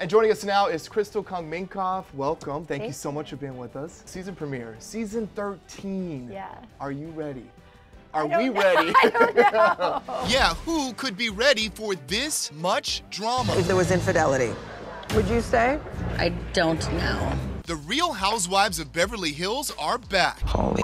And joining us now is Crystal Kung Minkoff. Welcome. Thank, you so much for being with us. Season premiere, season 13. Yeah. Are you ready? Are don't we know. ready? Yeah, who could be ready for this much drama? if there was infidelity. Would you stay? I don't know. The Real Housewives of Beverly Hills are back. Holy.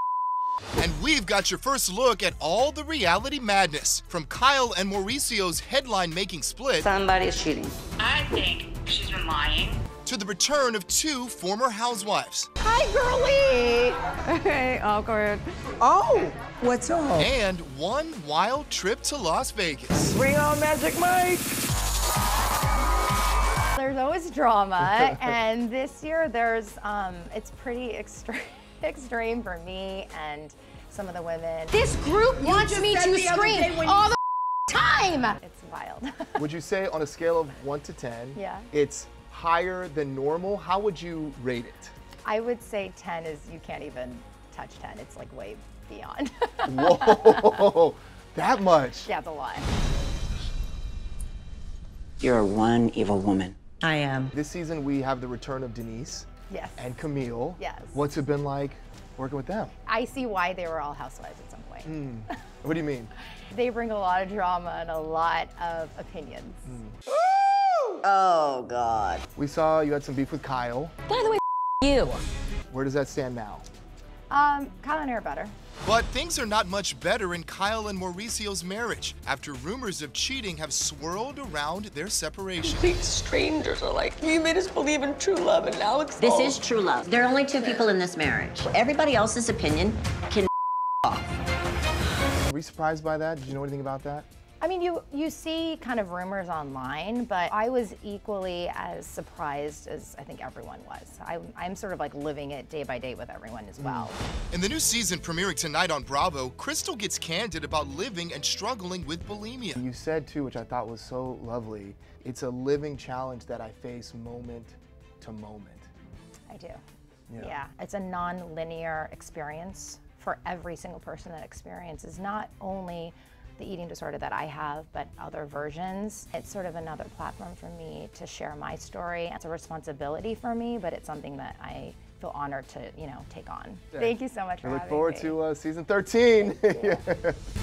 And we've got your first look at all the reality madness from Kyle and Mauricio's headline making split Somebody is cheating. I think she's been lying. to the return of two former housewives Hi, girlie. Okay, awkward. Oh, what's up? and one wild trip to Las Vegas. Bring on Magic Mike. There's always drama, and this year there's um, it's pretty extreme, extreme for me and some of the women. This group wants me to scream all the time. It's wild. would you say on a scale of 1 to 10, Yeah. it's higher than normal? How would you rate it? I would say 10 is you can't even touch 10. It's like way beyond. Whoa, that much. yeah, it's a lot. You're one evil woman. I am. This season we have the return of Denise Yes. and Camille. Yes. What's it been like working with them? I see why they were all housewives at some point. Hmm. What do you mean? They bring a lot of drama and a lot of opinions. Oh, God. We saw you had some beef with Kyle. By the way, you. Where does that stand now? Um, Kyle and I are better. But things are not much better in Kyle and Mauricio's marriage after rumors of cheating have swirled around their separation. complete strangers are like, you made us believe in true love, and now it's This all- is true love. There are only two people in this marriage. Everybody else's opinion can Were you surprised by that? Did you know anything about that? I mean, you you see kind of rumors online, but I was equally as surprised as I think everyone was. I, I'm sort of like living it day by day with everyone as hmm. well. In the new season premiering tonight on Bravo, Crystal gets candid about living and struggling with bulimia. You said too, which I thought was so lovely, it's a living challenge that I face moment to moment. I do. Yeah. Yeah. it's a non-linear experience for every single person that experiences not only the eating disorder that I have, but other versions. It's sort of another platform for me to share my story. It's a responsibility for me, but it's something that I feel honored to, you know, take on. Thank you so much for I look forward to uh, season 13. Yeah.